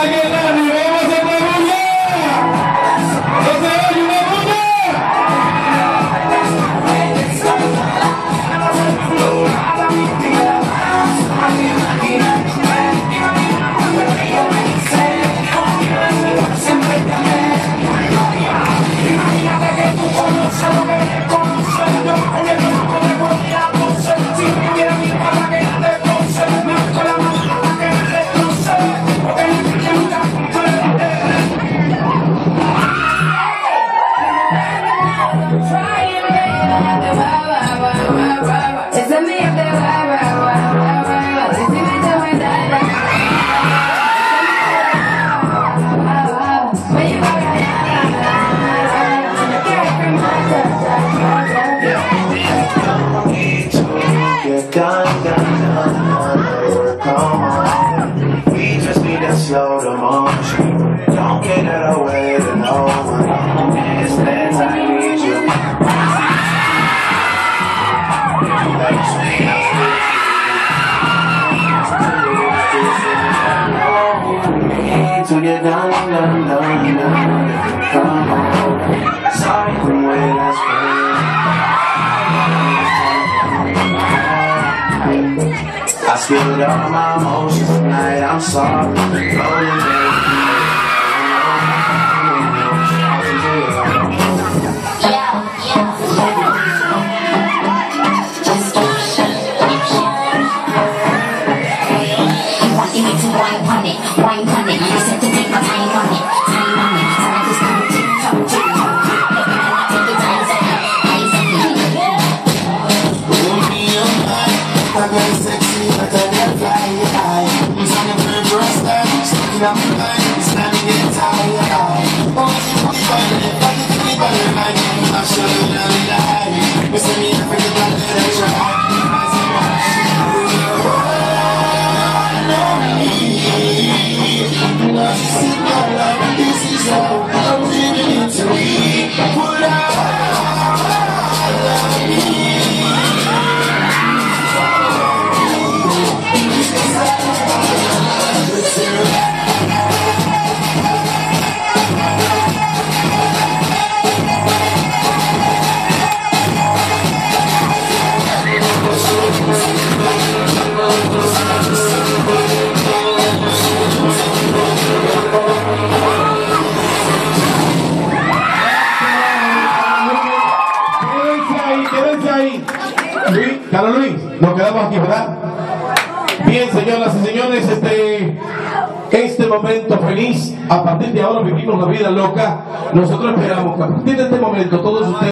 Wagner slow the motion. Don't get it away to I spilled all my emotions tonight, I'm sorry. Rolling Wine wine on it. You said to take my time on it, time on it. So I just come tick tock, tick tock. Every time I take it, eyes on it, eyes on it. I got sexy, but I never fly high. I'm to burn for a star, sticking up my mind, time to get tired. Oh, she put me by the if I get to me by the night, I'm sure you'll never die. You send me Carlos Luis, nos quedamos aquí, ¿verdad? Bien, señoras y señores, este, este momento feliz, a partir de ahora vivimos la vida loca. Nosotros esperamos que a partir de este momento todos ustedes